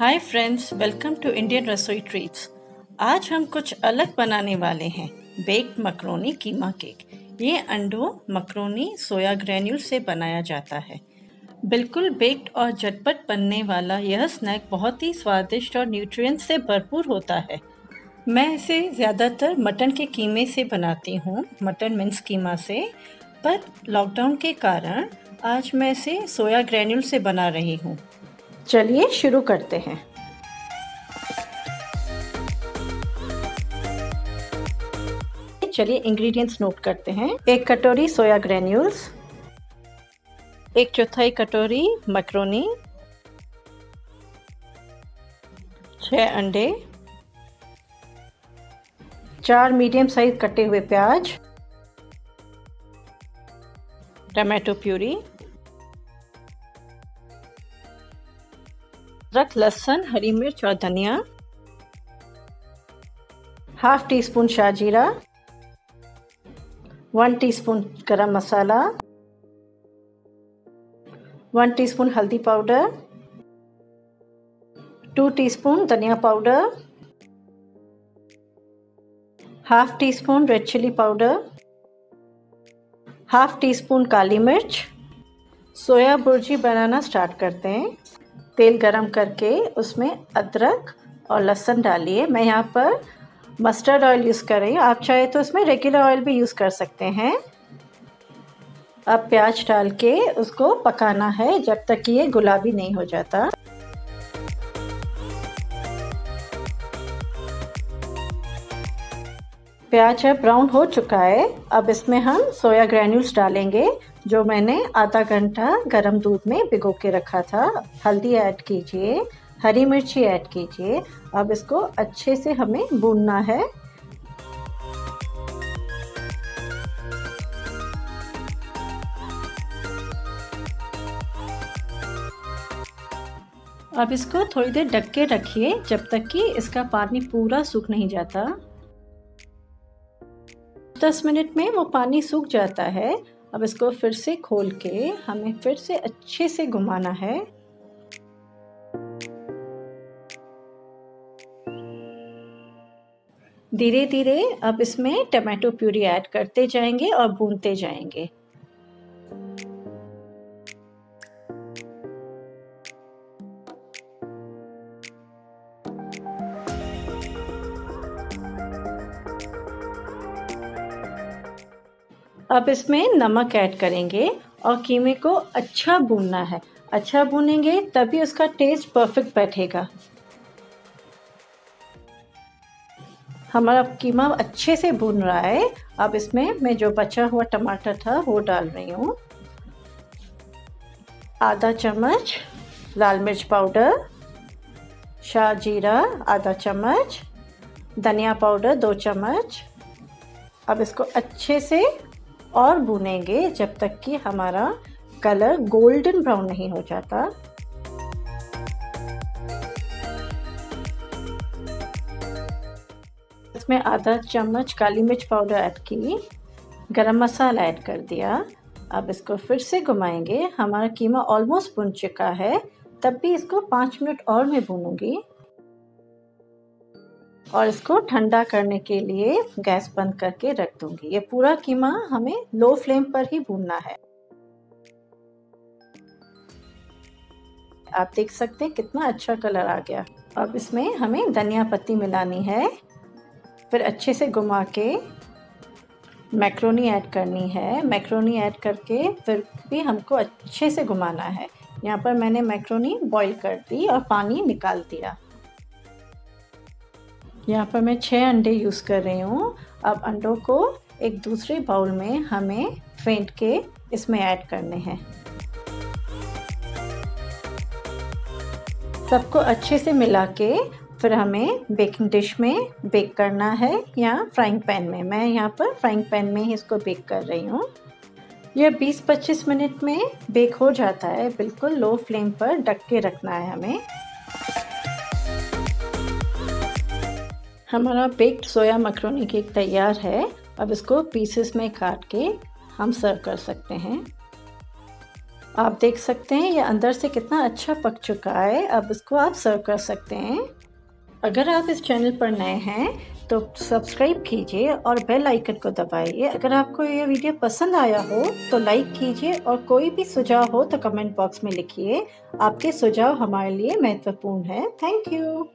Hi friends welcome to Indian Rasoi treats आज हम कुछ अलग बनाने वाले हैं बेक्ड मकरोनी कीमा केक ये अंडों मकरोनी सोया ग्रेन्यूल से बनाया जाता है। बिल्कुल बेक्ड और झटपट बनने वाला यह स्नैक बहुत ही स्वादिष्ट और न्यूट्रिएंट्स से भरपूर होता है। मैं इसे ज़्यादातर मटन के कीमे से बनाती हूँ, मटन मिन्स कीमा से। पर लॉकडाउन के कारण आज मैं इसे सोया ग्रेन्यूल से बना रही हूँ। चलिए शुरू करते हैं। चलिए इंग्रेडिएंट्स नोट करते हैं। एक कटोरी सोया ग्रेन्यूल्स एक चौथाई कटोरी मकरोनी छः अंडे, चार मीडियम साइज़ कटे हुए प्याज, टमाटो प्यूरी अदरक, लहसुन, हरी मिर्च और धनिया। Half teaspoon शाहजीरा one teaspoon garam masala. One teaspoon हल्दी पाउडर। टू टीस्पून धनिया powder. Half teaspoon red chilli powder. Half teaspoon काली मिर्च। सोया बुर्जी बनाना स्टार्ट करते हैं। तेल गरम करके उसमें अदरक और लहसुन डालिए। मैं यहाँ पर मस्टर्ड ऑयल यूज़ कर रही हूँ। आप चाहे तो उसमें रेगुलर ऑयल भी यूज़ कर सकते हैं। अब प्याज डाल के उसको पकाना है जब तक ये गुलाबी नहीं हो जाता। प्याज अब ब्राउन हो चुका है। अब इसमें हम सोया ग्रैन्यूल्स डालेंगे। जो मैंने आधा घंटा गर्म दूध में भिगो के रखा था, हल्दी ऐड कीजिए, हरी मिर्ची ऐड कीजिए। अब इसको अच्छे से हमें भूनना है। अब इसको थोड़ी देर ढक के रखिए, जब तक कि इसका पानी पूरा सूख नहीं जाता। दस मिनट में वो पानी सूख जाता है। अब इसको फिर से खोल के हमें फिर से अच्छे से घुमाना है। धीरे धीरे अब इसमें टमाटो प्यूरी ऐड करते जाएँगे और भूनते जाएँगे। अब इसमें नमक ऐड करेंगे और कीमे को अच्छा भूनना है। अच्छा भूनेंगे तभी उसका टेस्ट परफेक्ट बैठेगा। हमारा कीमा अच्छे से भून रहा है। अब इसमें मैं जो बचा हुआ टमाटर था वो डाल रही हूँ। आधा चम्मच लाल मिर्च पाउडर, शाह जीरा आधा चम्मच, धनिया पाउडर दो चम्मच। अब इसको अच्छे से और भूनेंगे जब तक कि हमारा कलर गोल्डन ब्राउन नहीं हो जाता। इसमें आधा चम्मच काली मिर्च पाउडर ऐड की, गरम मसाला ऐड कर दिया। अब इसको फिर से घुमाएँगे। हमारा कीमा ऑलमोस्ट भुन चुका है। तब भी इसको पाँच मिनट और मैं भूनूँगी। और इसको ठंडा करने के लिए गैस बंद करके रख दूँगी। ये पूरा कीमा हमें लो फ्लेम पर ही भूनना है। आप देख सकते हैं कितना अच्छा कलर आ गया। अब इसमें हमें धनिया पत्ती मिलानी है। फिर अच्छे से घुमा के मैक्रोनी ऐड करनी है। मैक्रोनी ऐड करके फिर भी हमको अच्छे से घुमाना है। यहाँ पर मैंने मैक्रोनी बॉईल कर दी और पानी निकाल दिया। यहाँ पर मैं छः अंडे यूज़ कर रही हूँ। अब अंडों को एक दूसरे बाउल में हमें फेंट के इसमें ऐड करने हैं। सबको अच्छे से मिला के फिर हमें बेकिंग डिश में बेक करना है या फ्राइंग पैन में। मैं यहाँ पर फ्राइंग पैन में ही इसको बेक कर रही हूँ। यह 20-25 मिनट में बेक हो जाता है। बिल्कुल लो फ्लेम पर ढक के रखना है हमें। हमारा बेक्ड सोया मकरोनी केक तैयार है। अब इसको पीसेस में काट के हम सर्व कर सकते हैं। आप देख सकते हैं, ये अंदर से कितना अच्छा पक चुका है। अब इसको आप सर्व कर सकते हैं। अगर आप इस चैनल पर नए हैं तो सब्सक्राइब कीजिए और बेल आइकन को दबाइए। अगर आपको ये वीडियो पसंद आया हो तो लाइक कीजिए और कोई भी सुझाव हो तो कमेंट बॉक्स में लिखिए। आपके सुझाव हमारे लिए महत्वपूर्ण है। Thank you